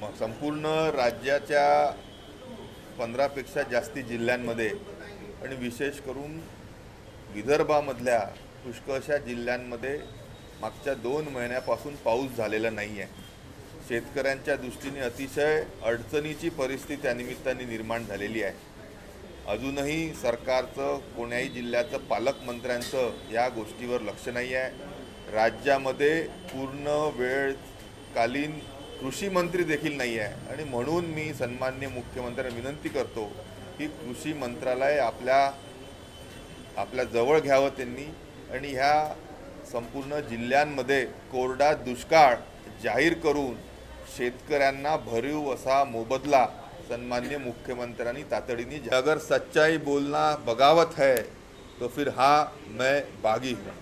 म- संपूर्ण राज्याच्या पंधरापेक्षा जास्ती जिल्ह्यांमध्ये आणि विशेष करून विदर्भामधल्या पुष्कळशा जिल्ह्यांमध्ये मागच्या दोन महिन्यापासून पाऊस झालेला नाही आहे. शेतकऱ्यांच्या दृष्टीने अतिशय अडचणीची परिस्थिती त्यानिमित्ताने निर्माण झालेली आहे. अजूनही सरकारचं कोण्याही जिल्ह्याचं पालकमंत्र्यांचं या गोष्टीवर लक्ष नाही आहे. राज्यामध्ये पूर्ण वेळकालीन कृषी मंत्री देखील नाही आहे. आणि म्हणून मी सन्मान्य मुख्यमंत्र्यांना विनंती करतो की कृषी मंत्रालय आपल्या आपल्या जवळ घ्यावं त्यांनी. आणि ह्या संपूर्ण जिल्ह्यांमध्ये कोरडा दुष्काळ जाहीर करून शेतकऱ्यांना भरीव असा मोबदला सन्मान्य मुख्यमंत्र्यांनी तातडीने अगर सच्चाई बोलना बगावत है तो फिर हा मैं बागी हूँ.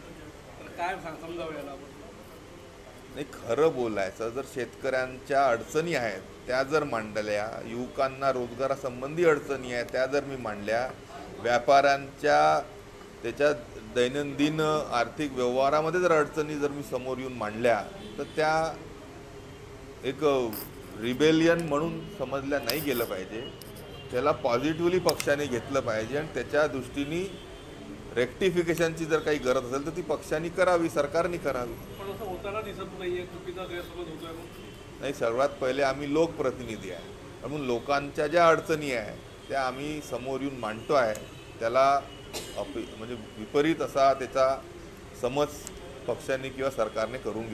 नाही खरं बोलायचं जर शेतकऱ्यांच्या अडचणी आहेत त्या जर मांडल्या युवकांना रोजगारासंबंधी अडचणी आहेत त्या जर मी मांडल्या व्यापाऱ्यांच्या त्याच्या दैनंदिन आर्थिक व्यवहारामध्ये जर अडचणी जर मी समोर येऊन मांडल्या तर त्या एक रिबेलियन म्हणून समजल्या नाही गेलं पाहिजे. त्याला पॉझिटिव्हली पक्षाने घेतलं पाहिजे आणि त्याच्या दृष्टीने रेक्टिफिकेशनची जर काही गरज असेल तर ती पक्षाने करावी सरकारने करावी. नाही सर्वात पहिले आम्ही लोकप्रतिनिधी आहे. म्हणून लोकांच्या ज्या अडचणी आहे त्या आम्ही समोर येऊन मांडतो आहे. त्याला अपि म्हणजे विपरीत असा त्याचा समज पक्षाने किंवा सरकारने करून घेऊ.